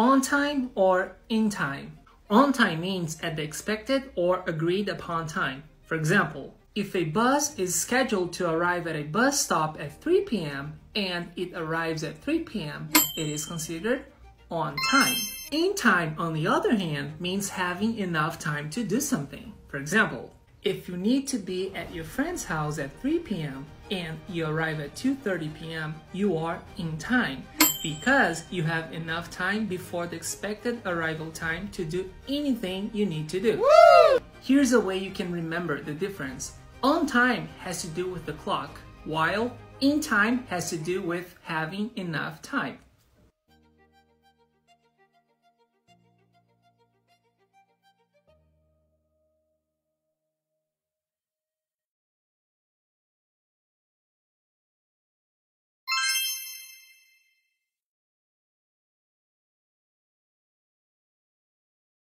on time or in time. On time means at the expected or agreed upon time. For example, if a bus is scheduled to arrive at a bus stop at 3 p.m. and it arrives at 3 p.m., it is considered on time. In time, on the other hand, means having enough time to do something. For example, if you need to be at your friend's house at 3 p.m. and you arrive at 2:30 p.m., you are in time because you have enough time before the expected arrival time to do anything you need to do. Woo! Here's a way you can remember the difference. On time has to do with the clock, while in time has to do with having enough time.